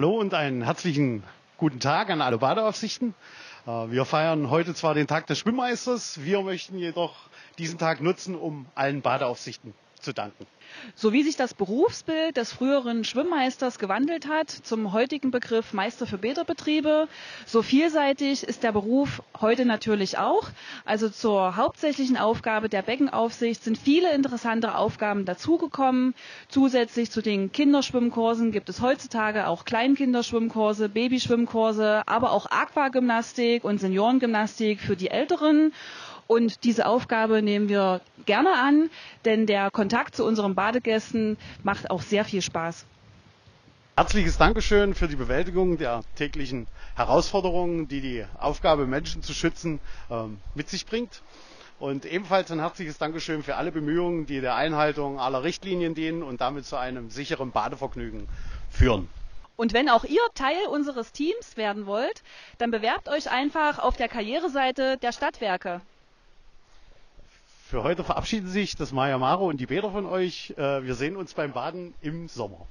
Hallo und einen herzlichen guten Tag an alle Badeaufsichten. Äh, wir feiern heute zwar den Tag des Schwimmmeisters, wir möchten jedoch diesen Tag nutzen, um allen Badeaufsichten zu danken. So wie sich das Berufsbild des früheren Schwimmmeisters gewandelt hat zum heutigen Begriff Meister für Bäderbetriebe, so vielseitig ist der Beruf heute natürlich auch. Also zur hauptsächlichen Aufgabe der Beckenaufsicht sind viele interessante Aufgaben dazugekommen. Zusätzlich zu den Kinderschwimmkursen gibt es heutzutage auch Kleinkinderschwimmkurse, Babyschwimmkurse, aber auch Aquagymnastik und Seniorengymnastik für die Älteren. Und diese Aufgabe nehmen wir gerne an, denn der Kontakt zu unseren Badegästen macht auch sehr viel Spaß. Herzliches Dankeschön für die Bewältigung der täglichen Herausforderungen, die die Aufgabe, Menschen zu schützen, ähm, mit sich bringt. Und ebenfalls ein herzliches Dankeschön für alle Bemühungen, die der Einhaltung aller Richtlinien dienen und damit zu einem sicheren Badevergnügen führen. Und wenn auch ihr Teil unseres Teams werden wollt, dann bewerbt euch einfach auf der Karriereseite der Stadtwerke. Für heute verabschieden sich das Maya Maro und die Bäder von euch. Äh, wir sehen uns beim Baden im Sommer.